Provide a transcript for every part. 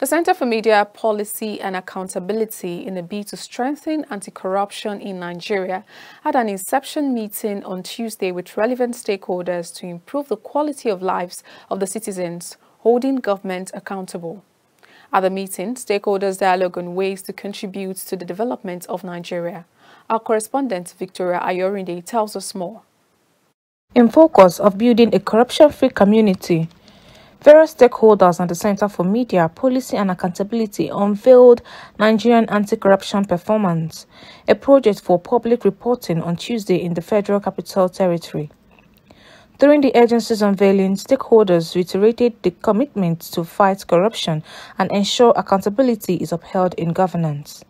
The Center for Media Policy and Accountability in a bid to strengthen anti-corruption in Nigeria had an inception meeting on Tuesday with relevant stakeholders to improve the quality of lives of the citizens, holding government accountable. At the meeting, stakeholders dialogue on ways to contribute to the development of Nigeria. Our correspondent Victoria Ayorinde tells us more. In focus of building a corruption-free community, Various stakeholders and the Center for Media, Policy and Accountability unveiled Nigerian Anti-Corruption Performance, a project for public reporting on Tuesday in the Federal Capital Territory. During the agency's unveiling, stakeholders reiterated the commitment to fight corruption and ensure accountability is upheld in governance.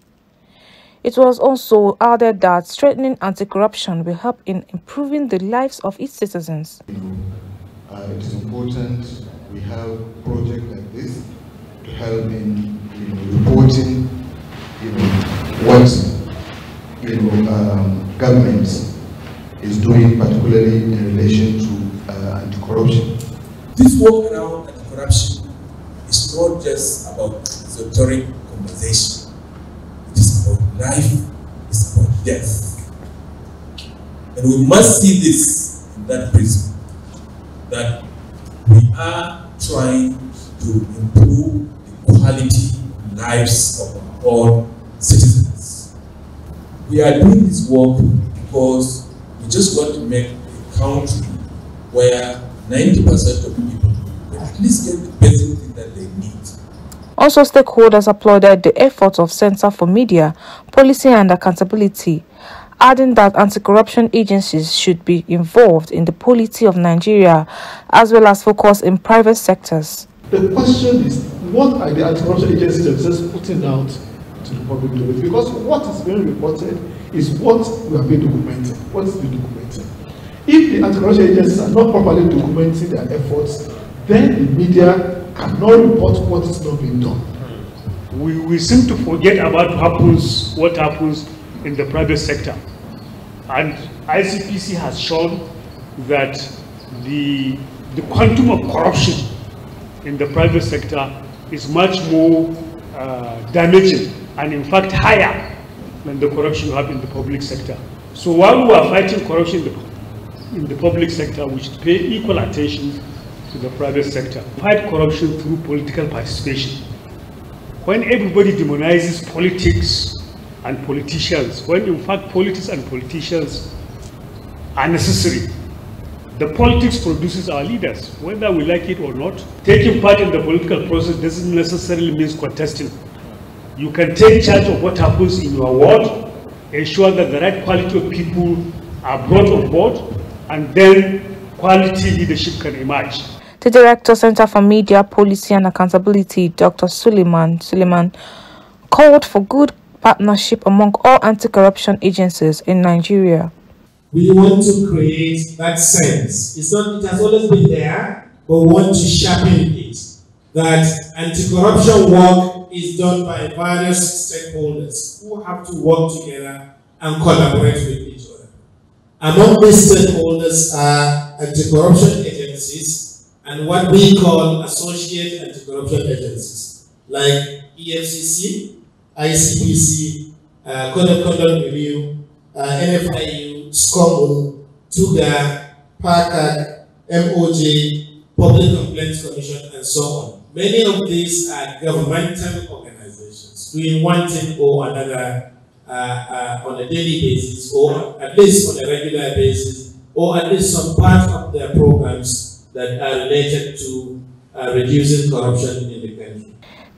It was also added that strengthening anti-corruption will help in improving the lives of its citizens. Uh, it is important we have projects like this to help in you know, reporting you know, what you know, um, government is doing, particularly in relation to uh, anti-corruption. This work around anti-corruption is not just about esoteric conversation. It is about life, it's about death. And we must see this in that prism, that we are trying to improve the quality lives of our citizens. We are doing this work because we just want to make a country where 90% of people will at least get the basic thing that they need. Also, stakeholders applauded the efforts of Center for Media, Policy and Accountability adding that anti-corruption agencies should be involved in the polity of Nigeria as well as focus in private sectors. The question is, what are the anti-corruption agencies themselves putting out to the public domain? Because what is being reported is what we are being documented. What is being documented? If the anti-corruption agencies are not properly documenting their efforts, then the media cannot report what is not being done. We, we seem to forget about what happens, what happens in the private sector. And ICPC has shown that the, the quantum of corruption in the private sector is much more uh, damaging and in fact higher than the corruption you have in the public sector. So while we are fighting corruption in the, in the public sector, we should pay equal attention to the private sector. Fight corruption through political participation. When everybody demonizes politics and politicians, when in fact politics and politicians are necessary. The politics produces our leaders, whether we like it or not. Taking part in the political process doesn't necessarily mean contesting. You can take charge of what happens in your ward, ensure that the right quality of people are brought on board, and then quality leadership can emerge. The Director Center for Media Policy and Accountability, Dr. Suleiman Suleiman, called for good partnership among all anti-corruption agencies in Nigeria. We want to create that sense. It's not, it has always been there, but we want to sharpen it. That anti-corruption work is done by various stakeholders who have to work together and collaborate with each other. Among these stakeholders are anti-corruption agencies and what we call associate anti-corruption agencies, like EFCC, ICPC, uh, Code of Conduct Review, uh, NFIU, SCUML, TUGAR, PACAC, MOJ, Public Complaints Commission, and so on. Many of these are governmental organizations doing one thing or another uh, uh, on a daily basis, or at least on a regular basis, or at least some part of their programs that are related to uh, reducing corruption in.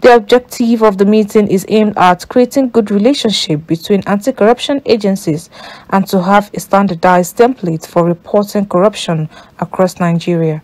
The objective of the meeting is aimed at creating good relationship between anti-corruption agencies and to have a standardized template for reporting corruption across Nigeria.